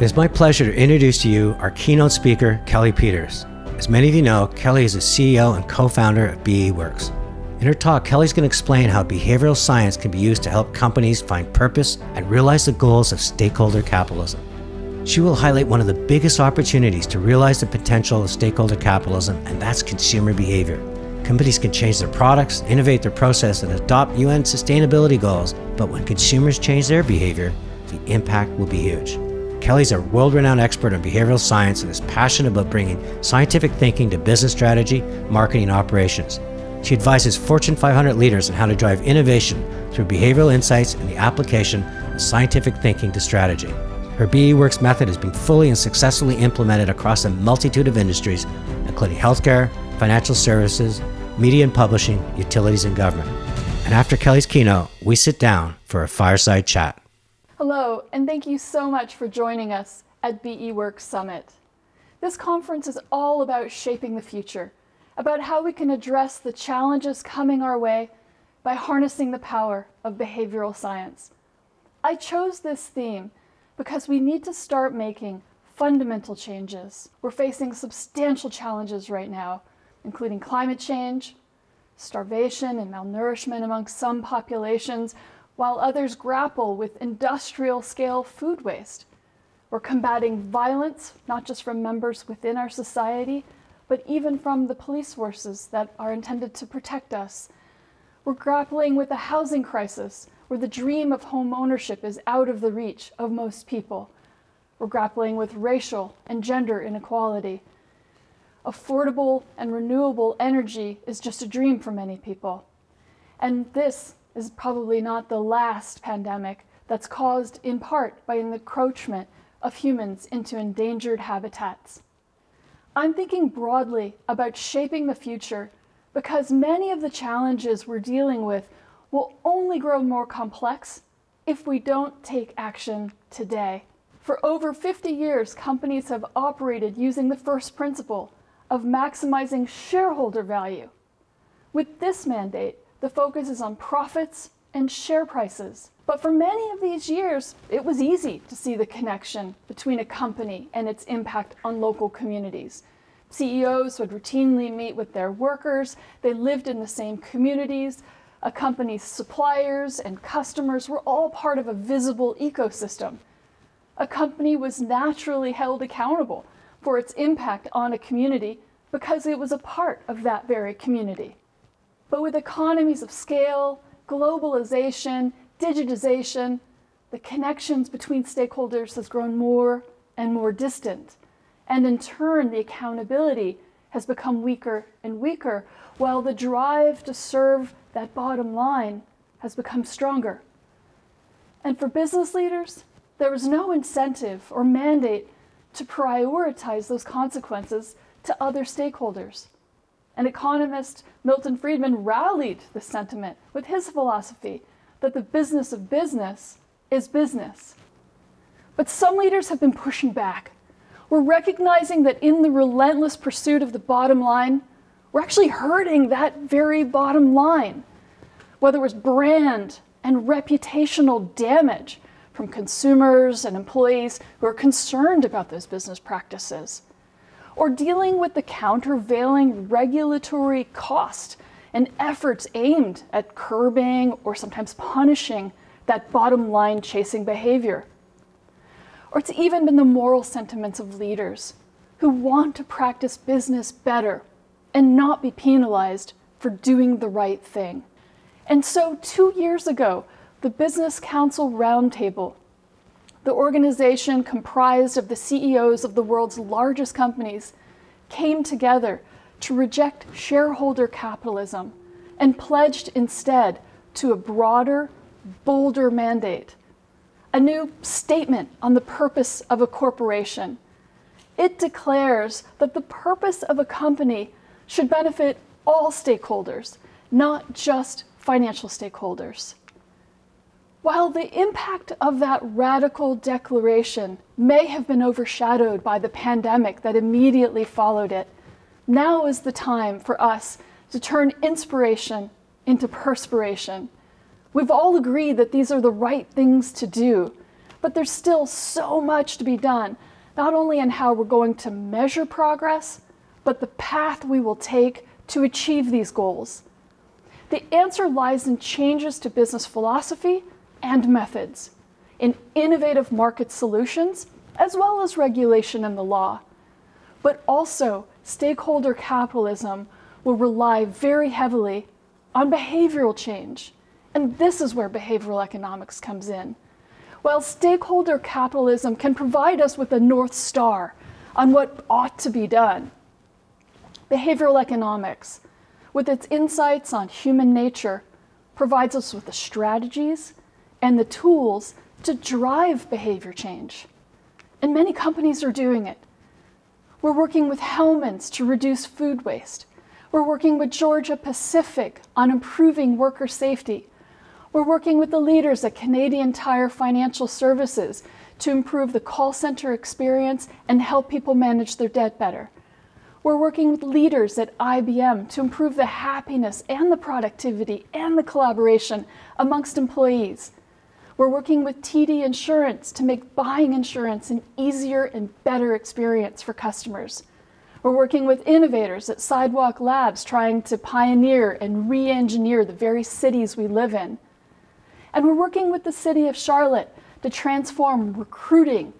It is my pleasure to introduce to you our keynote speaker, Kelly Peters. As many of you know, Kelly is the CEO and co founder of BEworks. In her talk, Kelly's going to explain how behavioral science can be used to help companies find purpose and realize the goals of stakeholder capitalism. She will highlight one of the biggest opportunities to realize the potential of stakeholder capitalism, and that's consumer behavior. Companies can change their products, innovate their process, and adopt UN sustainability goals, but when consumers change their behavior, the impact will be huge. Kelly's a world renowned expert on behavioral science and is passionate about bringing scientific thinking to business strategy, marketing, and operations. She advises Fortune 500 leaders on how to drive innovation through behavioral insights and the application of scientific thinking to strategy. Her BEworks method has been fully and successfully implemented across a multitude of industries, including healthcare, financial services, media and publishing, utilities, and government. And after Kelly's keynote, we sit down for a fireside chat. And thank you so much for joining us at BEworks Summit. This conference is all about shaping the future about how we can address the challenges coming our way by harnessing the power of behavioral science. I chose this theme because we need to start making fundamental changes. We're facing substantial challenges right now, including climate change, starvation and malnourishment among some populations, while others grapple with industrial scale food waste. We're combating violence, not just from members within our society, but even from the police forces that are intended to protect us. We're grappling with a housing crisis where the dream of home ownership is out of the reach of most people. We're grappling with racial and gender inequality. Affordable and renewable energy is just a dream for many people. And this is probably not the last pandemic that's caused in part by an encroachment of humans into endangered habitats. I'm thinking broadly about shaping the future because many of the challenges we're dealing with will only grow more complex if we don't take action today. For over 50 years, companies have operated using the first principle of maximizing shareholder value. With this mandate, the focus is on profits and share prices. But for many of these years, it was easy to see the connection between a company and its impact on local communities. CEOs would routinely meet with their workers, they lived in the same communities, a company's suppliers and customers were all part of a visible ecosystem. A company was naturally held accountable for its impact on a community because it was a part of that very community. But with economies of scale, globalization, digitization, the connections between stakeholders has grown more and more distant. And in turn, the accountability has become weaker and weaker, while the drive to serve that bottom line has become stronger. And for business leaders, there is no incentive or mandate to prioritize those consequences to other stakeholders. And economist Milton Friedman rallied the sentiment with his philosophy that the business of business is business. But some leaders have been pushing back. We're recognizing that in the relentless pursuit of the bottom line, we're actually hurting that very bottom line. Whether it was brand and reputational damage from consumers and employees who are concerned about those business practices, or dealing with the countervailing regulatory cost and efforts aimed at curbing or sometimes punishing that bottom line chasing behavior. Or it's even been the moral sentiments of leaders who want to practice business better and not be penalized for doing the right thing. And so, two years ago, the Business Council Roundtable the organization comprised of the CEOs of the world's largest companies came together to reject shareholder capitalism and pledged instead to a broader, bolder mandate, a new statement on the purpose of a corporation. It declares that the purpose of a company should benefit all stakeholders, not just financial stakeholders. While the impact of that radical declaration may have been overshadowed by the pandemic that immediately followed it, now is the time for us to turn inspiration into perspiration. We've all agreed that these are the right things to do, But there's still so much to be done, not only in how we're going to measure progress, but the path we will take to achieve these goals. The answer lies in changes to business philosophy and methods, in innovative market solutions, as well as regulation in the law. But also, stakeholder capitalism will rely very heavily on behavioral change. And this is where behavioral economics comes in. While stakeholder capitalism can provide us with a North Star on what ought to be done, behavioral economics, with its insights on human nature, provides us with the strategies and the tools to drive behavior change. And many companies are doing it. We're working with Hellmann's to reduce food waste. We're working with Georgia Pacific on improving worker safety. We're working with the leaders at Canadian Tire Financial Services to improve the call center experience and help people manage their debt better. We're working with leaders at IBM to improve the happiness and the productivity and the collaboration amongst employees. We're working with TD Insurance to make buying insurance an easier and better experience for customers. We're working with innovators at Sidewalk Labs trying to pioneer and re engineer the very cities we live in. And we're working with the city of Charlotte to transform recruiting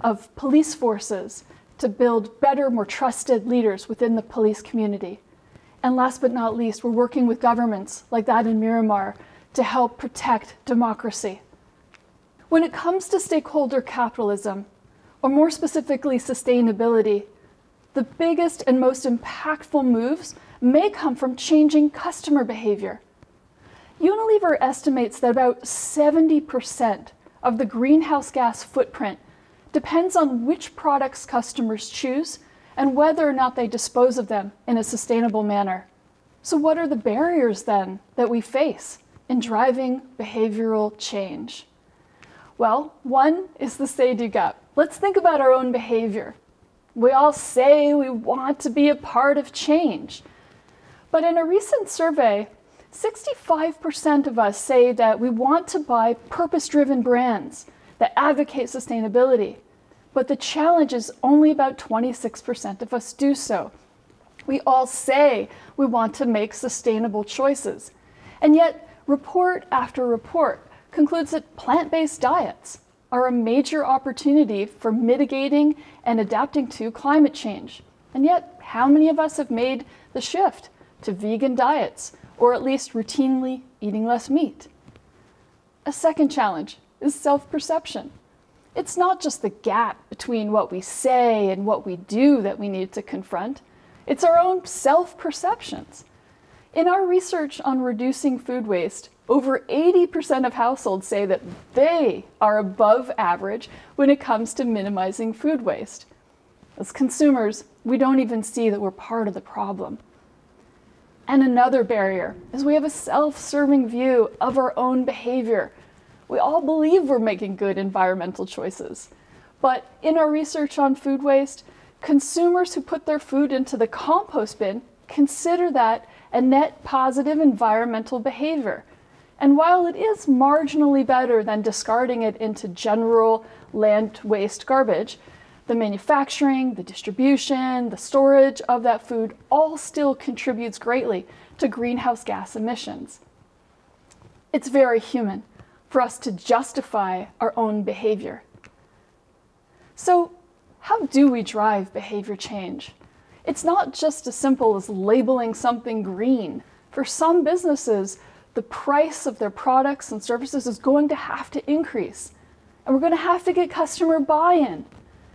of police forces to build better, more trusted leaders within the police community. And last but not least, we're working with governments like that in Miramar to help protect democracy. When it comes to stakeholder capitalism, or more specifically, sustainability, the biggest and most impactful moves may come from changing customer behavior. Unilever estimates that about 70% of the greenhouse gas footprint depends on which products customers choose and whether or not they dispose of them in a sustainable manner. So, what are the barriers then that we face in driving behavioral change? Well, one is the say do gap. Let's think about our own behavior. We all say we want to be a part of change. But in a recent survey, 65% of us say that we want to buy purpose driven brands that advocate sustainability. But the challenge is only about 26% of us do so. We all say we want to make sustainable choices. And yet, report after report concludes that plant based diets are a major opportunity for mitigating and adapting to climate change. And yet, how many of us have made the shift to vegan diets, or at least routinely eating less meat? A second challenge is self perception. It's not just the gap between what we say and what we do that we need to confront, it's our own self perceptions. In our research on reducing food waste, over 80% of households say that they are above average when it comes to minimizing food waste. As consumers, we don't even see that we're part of the problem. And another barrier is we have a self serving view of our own behavior. We all believe we're making good environmental choices. But in our research on food waste, consumers who put their food into the compost bin consider that a net positive environmental behavior. And while it is marginally better than discarding it into general land waste garbage, the manufacturing, the distribution, the storage of that food all still contributes greatly to greenhouse gas emissions. It's very human for us to justify our own behavior. So, how do we drive behavior change? It's not just as simple as labeling something green. For some businesses, the price of their products and services is going to have to increase. And we're going to have to get customer buy in.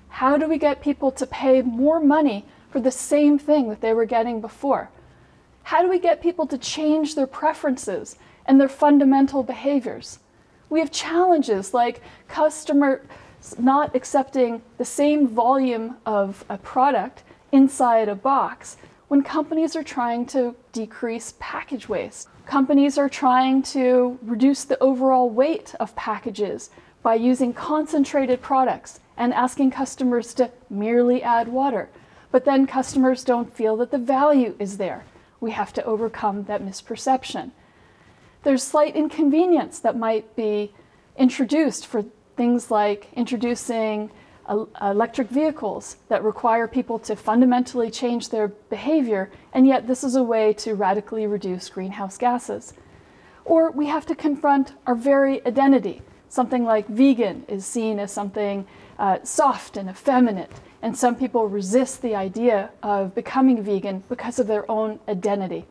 How do we get people to pay more money for the same thing that they were getting before? How do we get people to change their preferences and their fundamental behaviors? We have challenges like customers not accepting the same volume of a product inside a box when companies are trying to decrease package waste. Companies are trying to reduce the overall weight of packages by using concentrated products and asking customers to merely add water. But then customers don't feel that the value is there. We have to overcome that misperception. There's slight inconvenience that might be introduced for things like introducing electric vehicles that require people to fundamentally change their behavior, and yet this is a way to radically reduce greenhouse gases. Or we have to confront our very identity. Something like vegan is seen as something uh, soft and effeminate, and some people resist the idea of becoming vegan because of their own identity.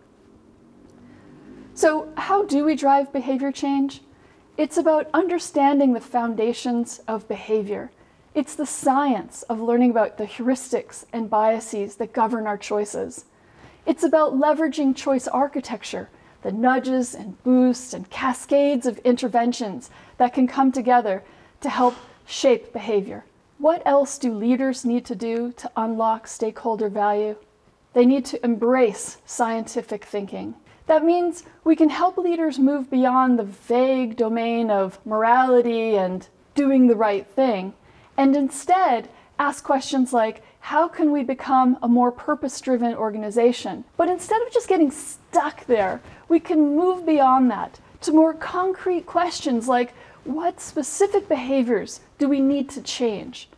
So, how do we drive behavior change? It's about understanding the foundations of behavior. It's the science of learning about the heuristics and biases that govern our choices. It's about leveraging choice architecture, the nudges and boosts and cascades of interventions that can come together to help shape behavior. What else do leaders need to do to unlock stakeholder value? They need to embrace scientific thinking. That means we can help leaders move beyond the vague domain of morality and doing the right thing, and instead ask questions like how can we become a more purpose driven organization? But instead of just getting stuck there, we can move beyond that to more concrete questions like what specific behaviors do we need to change?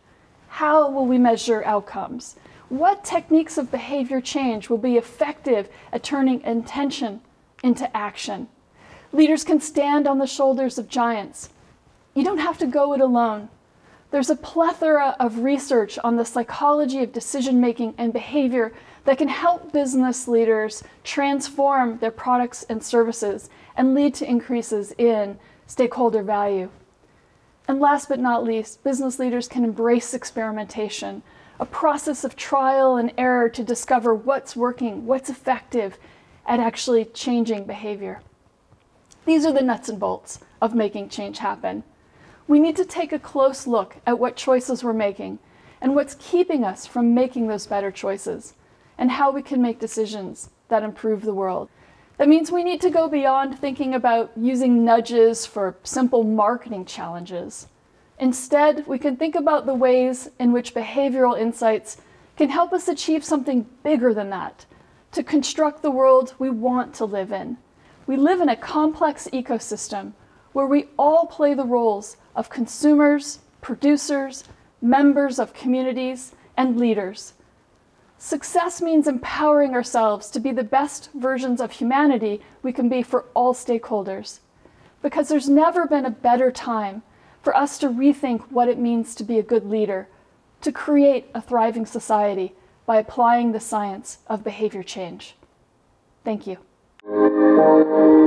How will we measure outcomes? What techniques of behavior change will be effective at turning intention into action? Leaders can stand on the shoulders of giants. You don't have to go it alone. There's a plethora of research on the psychology of decision making and behavior that can help business leaders transform their products and services and lead to increases in stakeholder value. And last but not least, business leaders can embrace experimentation a process of trial and error to discover what's working, what's effective at actually changing behavior. These are the nuts and bolts of making change happen. We need to take a close look at what choices we're making and what's keeping us from making those better choices and how we can make decisions that improve the world. That means we need to go beyond thinking about using nudges for simple marketing challenges Instead, we can think about the ways in which behavioral insights can help us achieve something bigger than that, to construct the world we want to live in. We live in a complex ecosystem where we all play the roles of consumers, producers, members of communities, and leaders. Success means empowering ourselves to be the best versions of humanity we can be for all stakeholders. Because there's never been a better time for us to rethink what it means to be a good leader, to create a thriving society by applying the science of behavior change. Thank you.